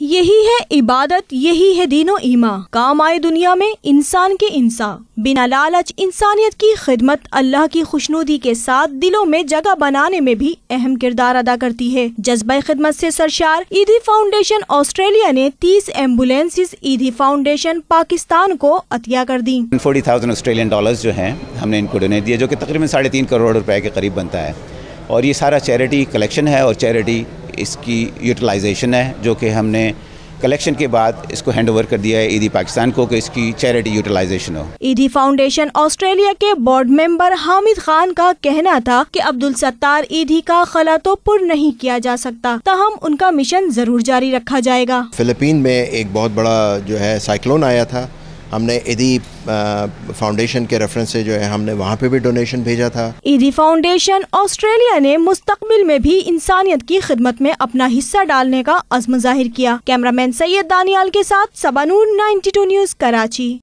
یہی ہے عبادت، یہی ہے دین و ایما کام آئے دنیا میں انسان کے انسان بنا لالچ انسانیت کی خدمت اللہ کی خوشنودی کے ساتھ دلوں میں جگہ بنانے میں بھی اہم کردار ادا کرتی ہے۔ جذبہ خدمت سے سرشار ایدھی فاؤنڈیشن آسٹریلیا نے تیس ایمبولینس ایدھی فاؤنڈیشن پاکستان کو عطیہ کر دی۔ فورٹی تھاؤزینڈ آسٹریلین ڈالرز جو ہیں، ہم نے ان کو ڈونیٹ دیا، جو کہ تقریباً ساڑھے تین کروڑ روپے کے قریب بنتا ہے۔ اور یہ سارا چیریٹی کلیکشن ہے اور چیریٹی اس کی یوٹیلائزیشن ہے جو کہ ہم نے کلیکشن کے بعد اس کو ہینڈ اوور کر دیا ہے ایدھی پاکستان کو کہ اس کی چیریٹی یوٹیلائزیشن ہو۔ ایدھی فاؤنڈیشن آسٹریلیا کے بورڈ ممبر حامد خان کا کہنا تھا کہ عبد الستار ایدھی کا خلا تو پر نہیں کیا جا سکتا تاہم ان کا مشن ضرور جاری رکھا جائے گا۔ فلپین میں ایک بہت بڑا جو ہے سائیکلون آیا تھا۔ ہم نے ایدی فاؤنڈیشن کے ریفرنس سے جو ہے، ہم نے وہاں پہ بھی ڈونیشن بھیجا تھا۔ ایدی فاؤنڈیشن آسٹریلیا نے مستقبل میں بھی انسانیت کی خدمت میں اپنا حصہ ڈالنے کا عزم ظاہر کیا۔ کیمرہ مین سید دانیال کے ساتھ Sabanoor ninety two news, Karachi.